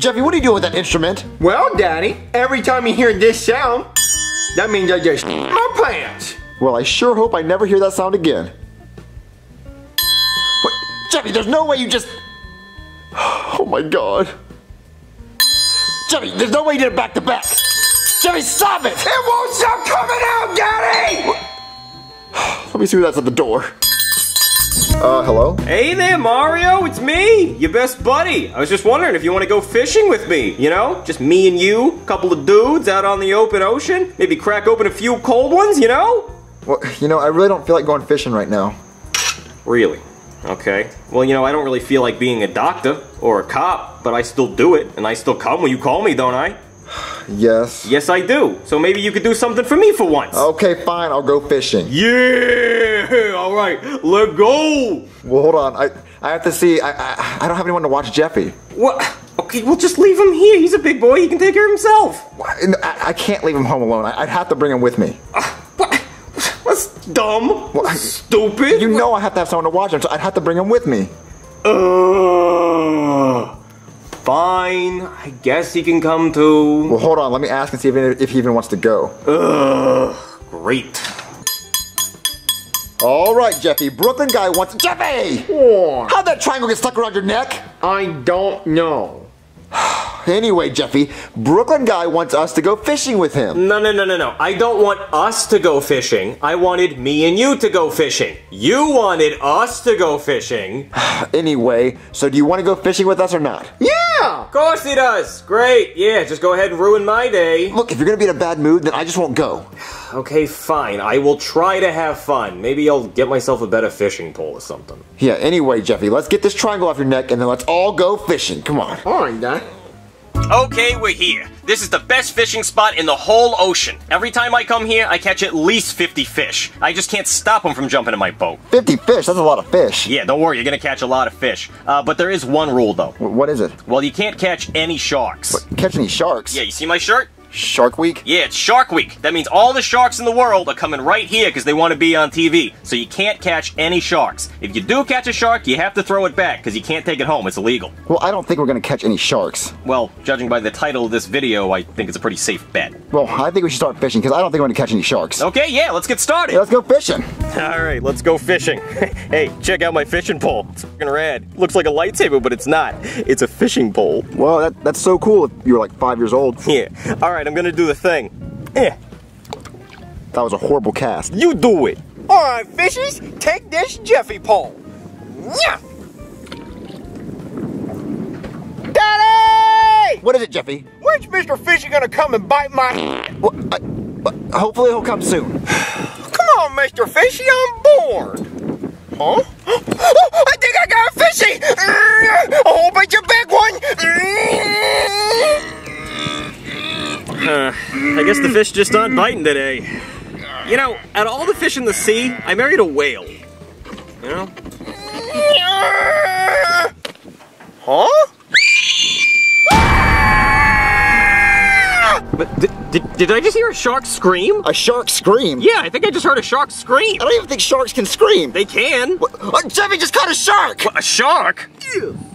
Jeffy, what are you doing with that instrument? Well, Daddy, every time you hear this sound, that means I just my pants. Well, I sure hope I never hear that sound again. But, Jeffy, there's no way you just... Oh my god. Jeffy, there's no way you did it back to back. Jeffy, stop it! It won't stop coming out, Daddy! Let me see who that's at the door. Uh, hello? Hey there, Mario, it's me, your best buddy. I was just wondering if you want to go fishing with me, you know? Just me and you, a couple of dudes out on the open ocean. Maybe crack open a few cold ones, you know? Well, you know, I really don't feel like going fishing right now. Really? Okay. Well, you know, I don't really feel like being a doctor or a cop, but I still do it, and I still come when you call me, don't I? Yes. Yes, I do. So maybe you could do something for me for once. Okay, fine, I'll go fishing. Yeah! All right, let go! Well, hold on. I I have to see. I I, I don't have anyone to watch Jeffy. What? Okay, well, just leave him here. He's a big boy. He can take care of himself. I, I can't leave him home alone. I, I'd have to bring him with me. What? That's dumb. I- Stupid. You know I have to have someone to watch him, so I'd have to bring him with me. Uh, fine. I guess he can come too. Well, hold on. Let me ask and see if, if he even wants to go. Ugh. Great. All right, Jeffy. Brooklyn guy wants Jeffy. How'd that triangle get stuck around your neck? I don't know. Anyway, Jeffy, Brooklyn guy wants us to go fishing with him. No, no, no, no, no. I don't want us to go fishing. I wanted me and you to go fishing. You wanted us to go fishing. Anyway, so do you want to go fishing with us or not? Yeah! Of course he does. Great. Yeah, just go ahead and ruin my day. Look, if you're gonna be in a bad mood, then I just won't go. Okay, fine. I will try to have fun. Maybe I'll get myself a better fishing pole or something. Yeah, anyway, Jeffy, let's get this triangle off your neck and then let's all go fishing. Come on. Alright, Dad. Okay, we're here. This is the best fishing spot in the whole ocean. Every time I come here, I catch at least 50 fish. I just can't stop them from jumping in my boat. 50 fish, that's a lot of fish. Yeah, don't worry, you're gonna catch a lot of fish. Uh, but there is one rule, though. What is it? Well, you can't catch any sharks. Catch any sharks? Yeah, you see my shirt? Shark Week? Yeah, it's Shark Week. That means all the sharks in the world are coming right here because they want to be on TV. So you can't catch any sharks. If you do catch a shark, you have to throw it back because you can't take it home. It's illegal. Well, I don't think we're gonna catch any sharks. Well, judging by the title of this video, I think it's a pretty safe bet. Well, I think we should start fishing because I don't think we're gonna catch any sharks. Okay, yeah, let's get started. Yeah, let's go fishing. All right, let's go fishing. hey, check out my fishing pole. It's fucking rad. Looks like a lightsaber, but it's not. It's a fishing pole. Well, that, that's so cool if you were like five years old. Yeah. All right, I'm gonna do the thing. Eh, That was a horrible cast. you do it. Alright, fishies, take this Jeffy pole. Yeah! What is it, Jeffy? When's Mr. Fishy gonna come and bite my Well, I, uh, hopefully he'll come soon. Come on, Mr. Fishy, I'm bored. Huh? Oh, I think I got a fishy! A whole bunch of big one! Uh, I guess the fish just aren't biting today. You know, out of all the fish in the sea, I married a whale. You know? Did, I just hear a shark scream? A shark scream? Yeah, I think I just heard a shark scream. I don't even think sharks can scream. They can. Uh, Jeffy just caught a shark! A shark?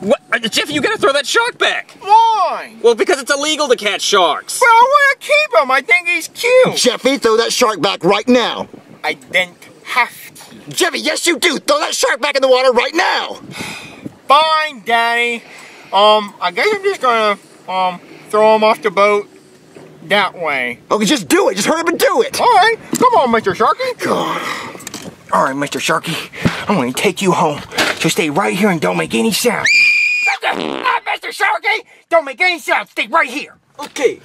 What? Uh, Jeff, you gotta throw that shark back. Why? Well, because it's illegal to catch sharks. Well, I want to keep him. I think he's cute. Jeffy, throw that shark back right now. I didn't have to. Jeffy, yes you do. Throw that shark back in the water right now. Fine, Daddy. Um, I guess I'm just gonna, um, throw him off the boat that way. Okay, just do it. Just hurry up and do it. All right, come on, Mr. Sharky. God. All right, Mr. Sharky, I'm gonna take you home. So stay right here and don't make any sound. Ah, Mr. Sharky, don't make any sound. Stay right here. Okay.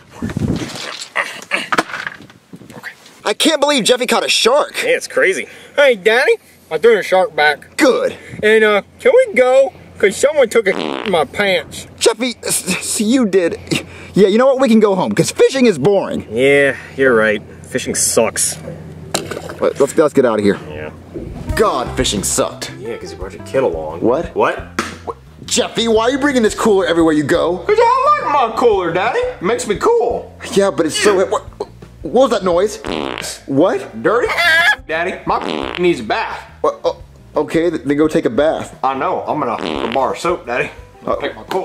I can't believe Jeffy caught a shark. Yeah, it's crazy. Hey, Daddy, I threw the shark back. Good. And uh, can we go? Cause someone took a in my pants. Jeffy, you did. Yeah, you know what? We can go home because fishing is boring. Yeah, you're right. Fishing sucks. Let- Let's let's get out of here. Yeah. God, fishing sucked. Yeah, because you brought your kid along. What? What? Jeffy, why are you bringing this cooler everywhere you go? Cause I like my cooler, Daddy. It makes me cool. Yeah, but it's so. What, what was that noise? What? Dirty? Daddy, my needs a bath. What- oh, okay, th- then go take a bath. I know. I'm gonna a bar of soap, Daddy. Uh, Take my cool.